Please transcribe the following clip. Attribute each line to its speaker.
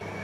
Speaker 1: Amen.